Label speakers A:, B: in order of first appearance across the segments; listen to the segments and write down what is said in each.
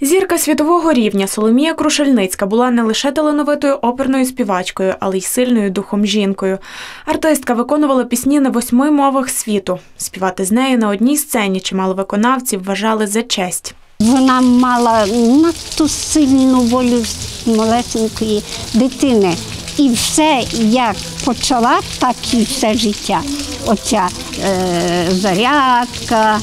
A: Зірка світового рівня Соломія Крушельницька була не лише талановитою оперною співачкою, але й сильною духом жінкою. Артистка виконувала пісні на восьми мовах світу. Співати з нею на одній сцені чимало виконавців вважали за честь.
B: Вона мала надто сильну волю малесенької дитини. І все, як почала, так і все життя. Оця е, зарядка,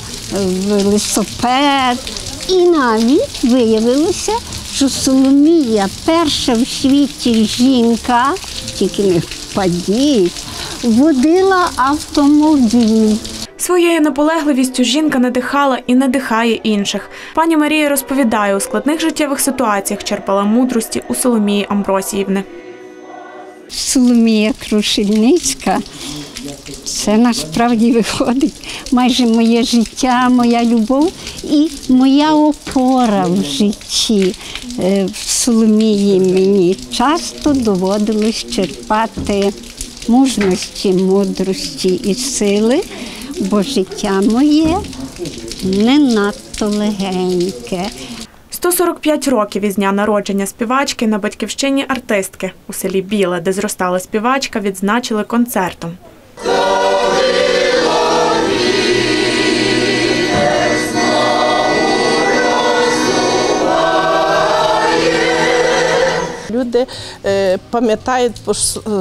B: велосипед. І навіть виявилося, що Соломія перша в світі жінка, тільки не впадіть, водила автомобіль.
A: Своєю наполегливістю жінка надихала і надихає інших. Пані Марія розповідає, у складних життєвих ситуаціях черпала мудрості у Соломії Амбросіївни.
B: Соломія Крушельницька. Це насправді виходить майже моє життя, моя любов і моя опора в житті. Е, В Соломії мені часто доводилось черпати мужності, мудрості і сили, бо життя моє не надто легеньке.
A: 145 років із дня народження співачки на батьківщині артистки у селі Біле, де зростала співачка, відзначили концертом.
C: Люди е, пам'ятають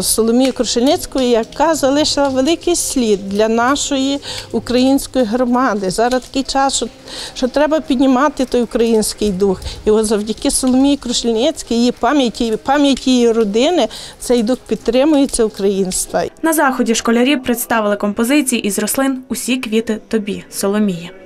C: Соломію Крушельницьку, яка залишила великий слід для нашої української громади. Зараз такий час, що, що треба піднімати той український дух. І от завдяки Соломії Крушельницькій, її пам'яті, пам'яті її родини, цей дух підтримується українства.
A: На заході школярі представили композиції із рослин Усі квіти тобі Соломія.